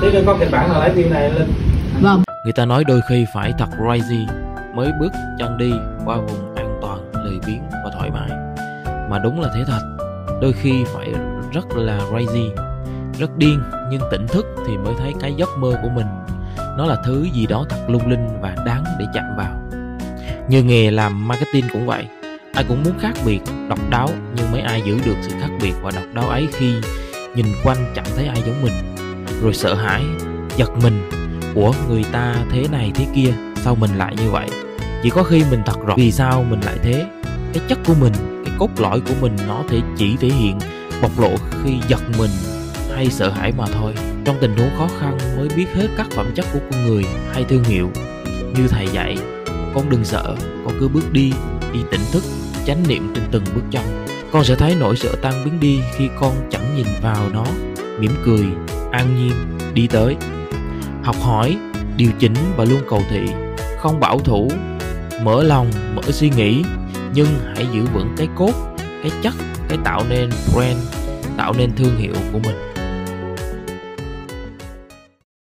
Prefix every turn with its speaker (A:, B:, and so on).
A: thế nên có kịch bản nào lấy phim này lên
B: vâng
C: Người ta nói đôi khi phải thật crazy mới bước chân đi qua vùng an toàn, lười biếng và thoải mái. Mà đúng là thế thật. Đôi khi phải rất là crazy, rất điên nhưng tỉnh thức thì mới thấy cái giấc mơ của mình nó là thứ gì đó thật lung linh và đáng để chạm vào. Như nghề làm marketing cũng vậy. Ai cũng muốn khác biệt, độc đáo nhưng mấy ai giữ được sự khác biệt và độc đáo ấy khi nhìn quanh chẳng thấy ai giống mình. Rồi sợ hãi, giật mình. Của người ta thế này thế kia sao mình lại như vậy? Chỉ có khi mình thật rõ vì sao mình lại thế. Cái chất của mình cái cốt lõi của mình nó thể chỉ thể hiện bộc lộ khi giật mình hay sợ hãi mà thôi. Trong tình huống khó khăn mới biết hết các phẩm chất của con người hay thương hiệu. Như thầy dạy con đừng sợ con cứ bước đi đi tỉnh thức chánh niệm trên từng bước chân. Con sẽ thấy nỗi sợ tan biến đi khi con chẳng nhìn vào nó mỉm cười an nhiên đi tới. Học hỏi, điều chỉnh và luôn cầu thị, không bảo thủ, mở lòng, mở suy nghĩ, nhưng hãy giữ vững cái cốt, cái chất cái tạo nên brand, tạo nên thương hiệu của mình.